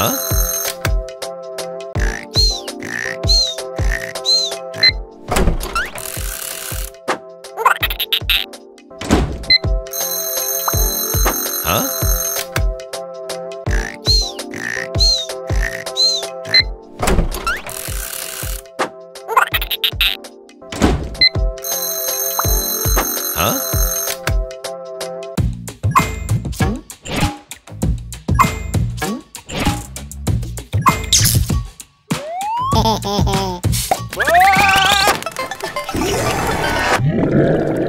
Huh? Huh?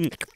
Oh!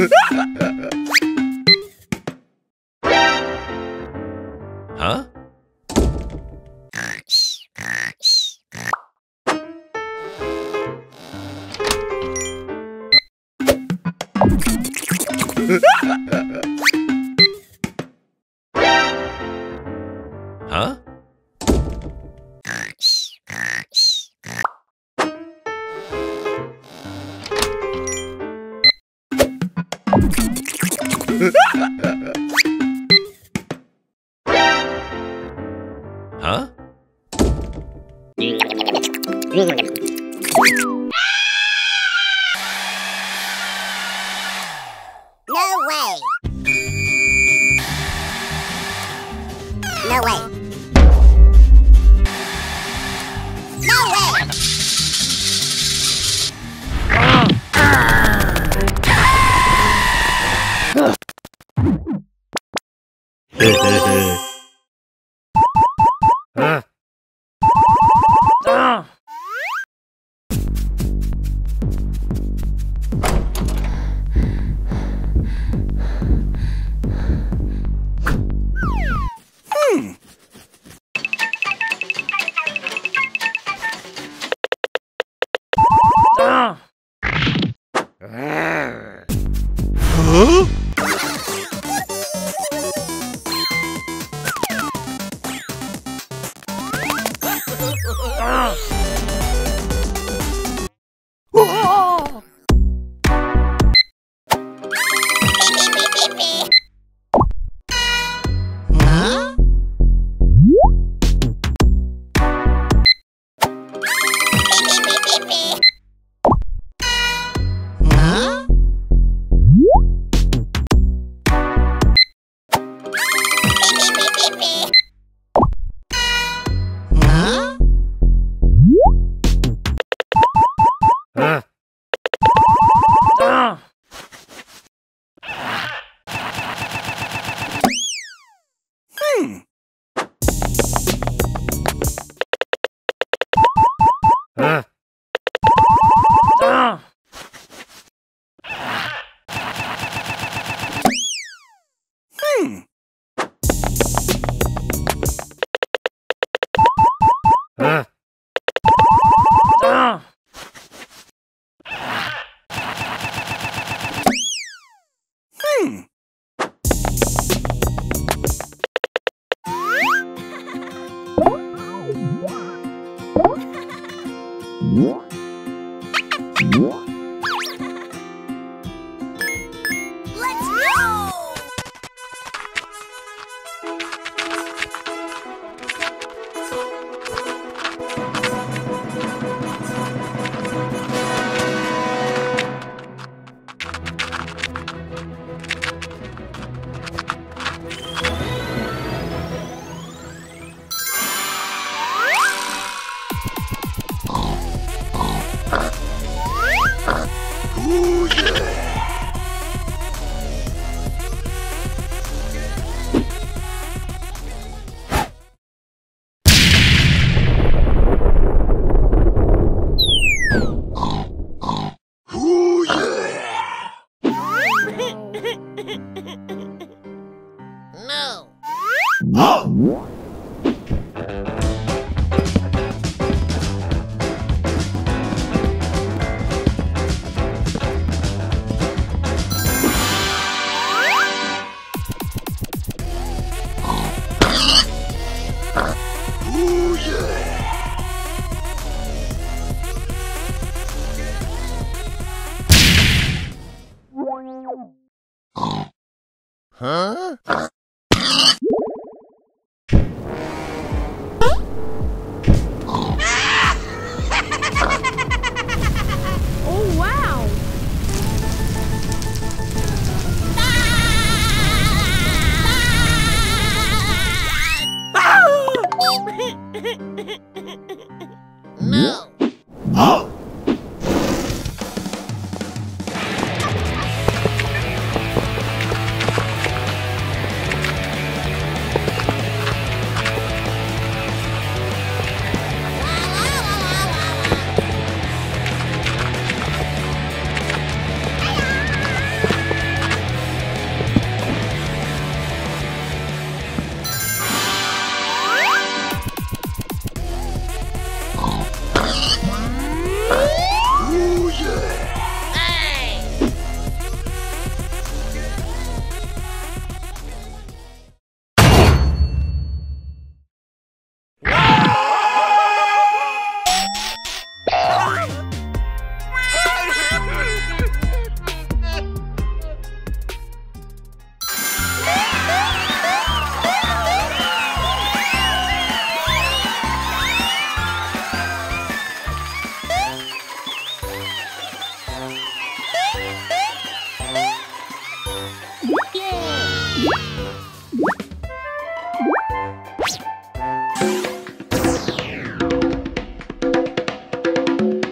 Huh? Huh? Huh? No way. No way. No way. Huh? Let's go! No.